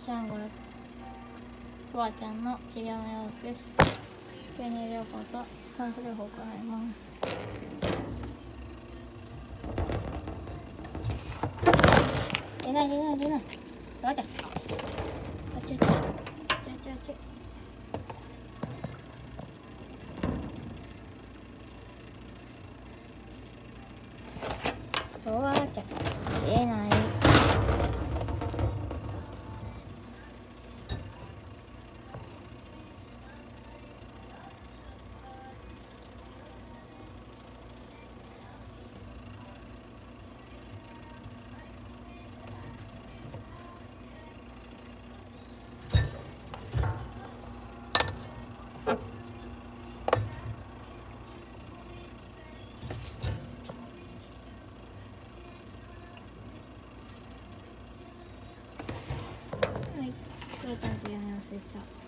シャンゴルとわちゃんの治療の様子です。牛乳療法と酸素療法を行います。出ない出ない出ないおばあちゃんあちゃちゃあちゃちゃちゃはい、とわちゃん治療の様子でした。